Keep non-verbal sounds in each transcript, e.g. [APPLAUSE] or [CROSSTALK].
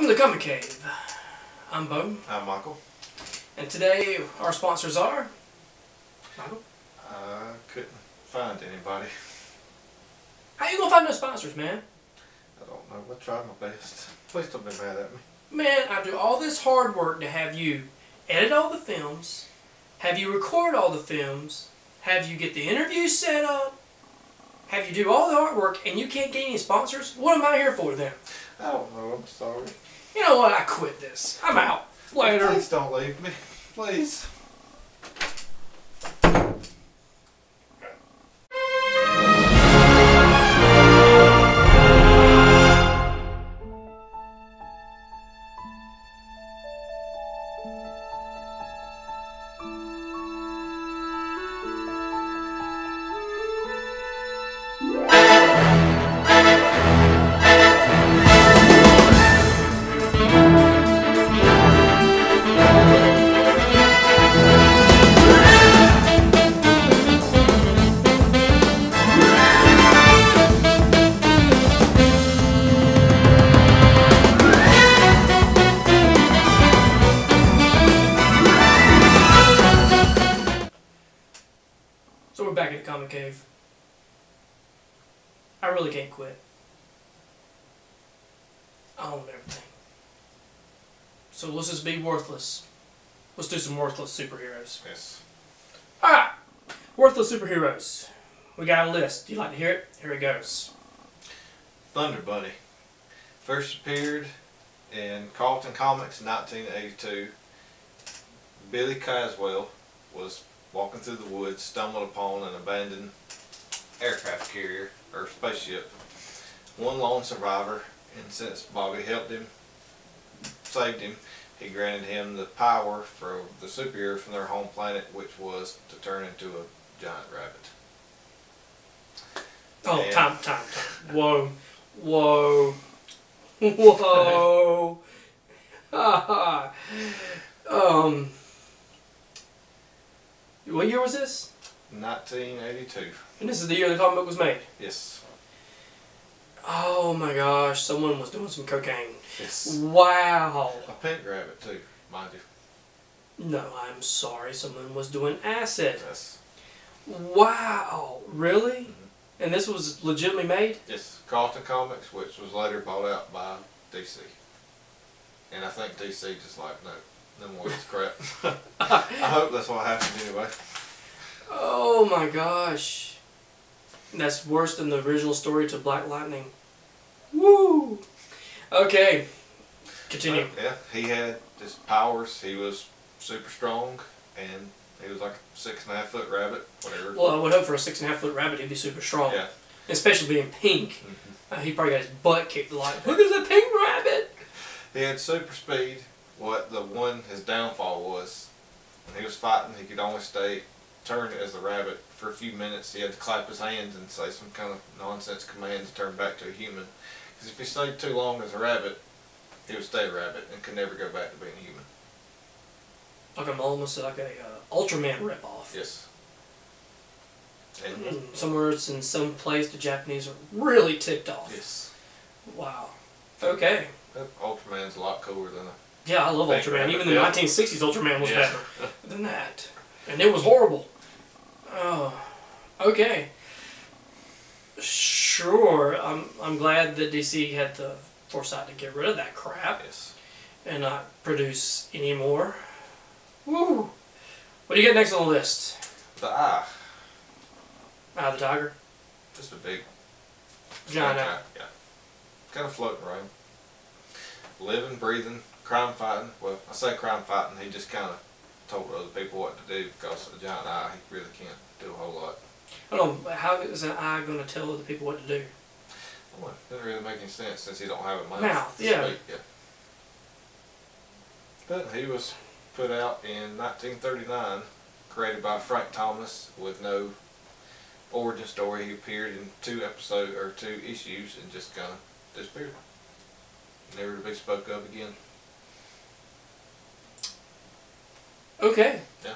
Welcome to the Comic Cave. I'm Bo, I'm Michael. and today our sponsors are. Michael? I couldn't find anybody. How you gonna find no sponsors, man? I don't know. I tried my best. Please don't be mad at me. Man, I do all this hard work to have you edit all the films, have you record all the films, have you get the interviews set up, have you do all the artwork, and you can't get any sponsors? What am I here for then? I don't know. I'm sorry. You know what? I quit this. I'm out. Later. Please don't leave me. Please. We're back at the Comic Cave. I really can't quit. I own everything. So let's just be worthless. Let's do some worthless superheroes. Yes. Alright! Worthless superheroes. We got a list. Do you like to hear it? Here it goes. Thunder Bunny. First appeared in Carlton Comics in 1982. Billy Caswell was walking through the woods, stumbled upon an abandoned aircraft carrier or spaceship. One lone survivor, and since Bobby helped him, saved him, he granted him the power for the superhero from their home planet, which was to turn into a giant rabbit. Oh, Yeah. time, time, time. Whoa. Whoa. [LAUGHS] Whoa. [LAUGHS] um. What year was this? 1982. And this is the year the comic book was made. Yes. Oh my gosh, someone was doing some cocaine. Yes. Wow. A pink rabbit too, mind you. No, I'm sorry, someone was doing acid. Yes. Wow. Really? Mm-hmm. And this was legitimately made? Yes. Carlton Comics, which was later bought out by DC. And I think DC just like, no, no more of this crap. [LAUGHS] I hope that's what happened anyway. Oh my gosh. That's worse than the original story to Black Lightning. Woo! Okay. Continue. So, yeah, he had his powers. He was super strong, and he was like a six and a half foot rabbit, whatever. Well, I would hope for a six and a half foot rabbit he'd be super strong. Yeah. Especially being pink. Mhm. Uh, he probably got his butt kicked like, look at the pink rabbit! He had super speed. What the one his downfall was, when he was fighting, he could only stay turned as the rabbit for a few minutes. He had to clap his hands and say some kind of nonsense command to turn back to a human. Because if he stayed too long as a rabbit, he would stay a rabbit and could never go back to being a human. Like I'm almost like a uh, Ultraman ripoff. Yes. And Mm, Somewhere it's in some place the Japanese are really ticked off. yes, Wow. Okay. that Ultraman's a lot cooler than a Yeah, I love Thank Ultraman. Even the yeah. 1960s Ultraman was Yeah. better [LAUGHS] than that. And it was horrible. Oh, okay. Sure, I'm, I'm glad that DC had the foresight to get rid of that crap yes. and not produce any more. Woo! What do you get next on the list? The eye, Eye the Tiger? just a big Giant eye. Yeah. Kind of floating around. Living, breathing, crime fighting. Well, I say crime fighting, he just kind of told other people what to do because of the giant eye, he really can't do a whole lot. Know, but how is an eye going to tell other people what to do? Well, it doesn't really make any sense since he don't have a mouth. Mouth, yeah. speak, yeah. But he was put out in 1939, created by Frank Thomas with no origin story. He appeared in two episodes or two issues and just kind of disappeared. Never to be spoke of again. Okay. Yeah.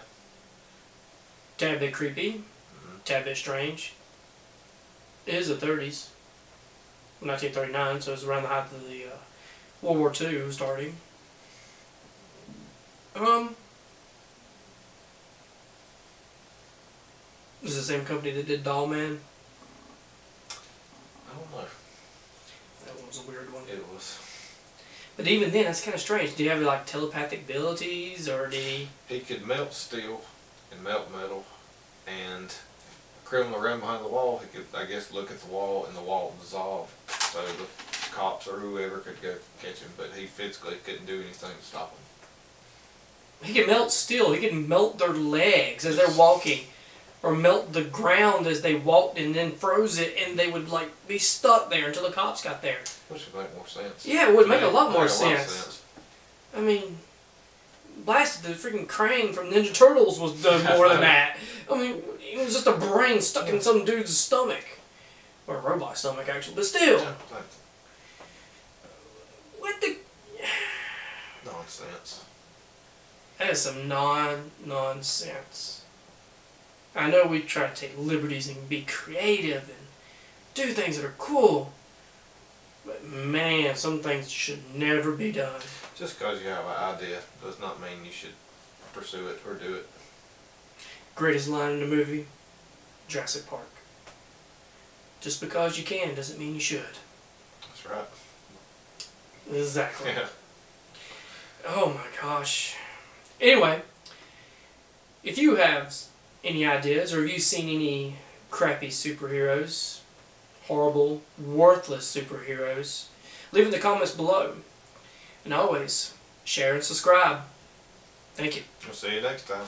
Tad bit creepy. Mhm. Tad bit strange. It is the 30s. 1939, so it's around the height of the uh, World War II starting. Um, this is the same company that did Doll Man. I don't know. That one was a weird one. It was. But even then, that's kind of strange. Do you have like telepathic abilities, or did he? He could melt steel and melt metal, and criminal ran behind the wall. He could, I guess, look at the wall and the wall dissolve, so the cops or whoever could go catch him. But he physically couldn't do anything to stop him. He could melt steel. He could melt their legs as they're walking, or melt the ground as they walked, and then froze it, and they would like be stuck there until the cops got there. Which would make more sense. Yeah, it would make a lot more Make a lot sense. I mean, blasted the freaking Krang from Ninja Turtles was done more than [LAUGHS] that. I mean, it was just a brain stuck in some dude's stomach, or a robot stomach actually, but still, Yeah, what the? Nonsense. That is some non nonsense. I know we try to take liberties and be creative and do things that are cool, but man, some things should never be done. Just because you have an idea does not mean you should pursue it or do it. Greatest line in the movie Jurassic Park. Just because you can doesn't mean you should. That's right. Exactly. Yeah. Oh my gosh. Anyway, if you have any ideas or have you seen any crappy superheroes, horrible, worthless superheroes, leave in the comments below. And always, share and subscribe. Thank you. We'll see you next time.